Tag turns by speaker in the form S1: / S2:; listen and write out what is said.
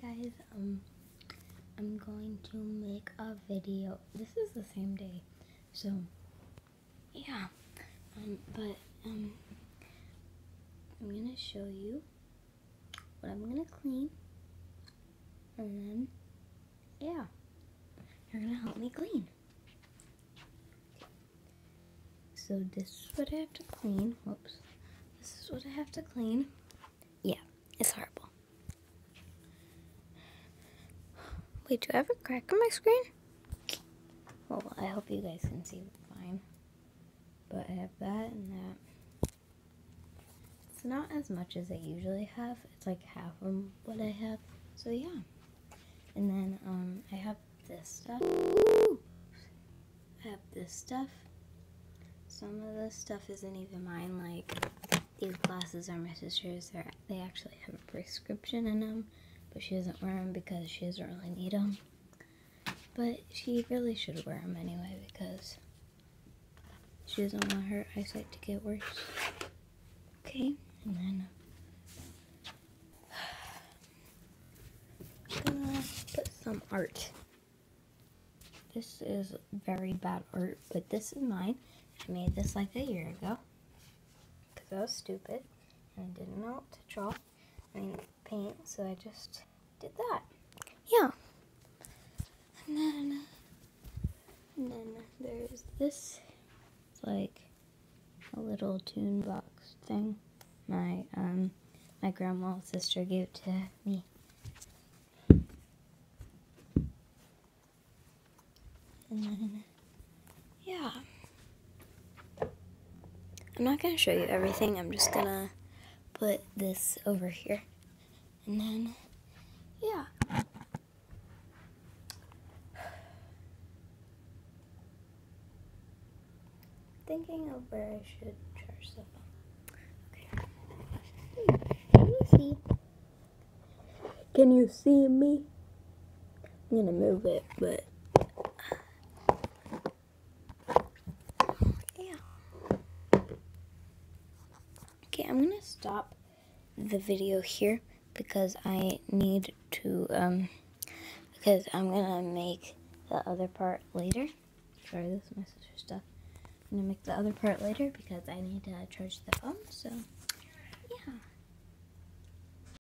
S1: guys, um, I'm going to make a video. This is the same day, so yeah. Um, but um, I'm gonna show you what I'm gonna clean, and then yeah, you're gonna help me clean. So this is what I have to clean. Whoops. This is what I have to clean. Yeah, it's horrible. Wait, do I have a crack on my screen? Well, I hope you guys can see fine. But I have that and that. It's not as much as I usually have. It's like half of what I have. So yeah. And then um, I have this stuff. Ooh! I have this stuff. Some of this stuff isn't even mine. Like these glasses are my sister's. They actually have a prescription in them but she doesn't wear them because she doesn't really need them. But she really should wear them anyway because she doesn't want her eyesight to get worse. Okay, and then I'm gonna put some art. This is very bad art, but this is mine. I made this like a year ago because I was stupid and I didn't know what to draw. Mean, paint, so I just did that. Yeah. And then, and then there's this, it's like a little tune box thing. My um, my grandma's sister gave to me. And then, yeah. I'm not gonna show you everything. I'm just gonna put this over here. And then, yeah. Thinking of where I should charge the phone. Okay. Can you see? Can you see me? I'm gonna move it, but yeah. I'm gonna stop the video here because I need to, um, because I'm gonna make the other part later. Sorry, this is my sister's stuff. I'm gonna make the other part later because I need to charge the phone, so.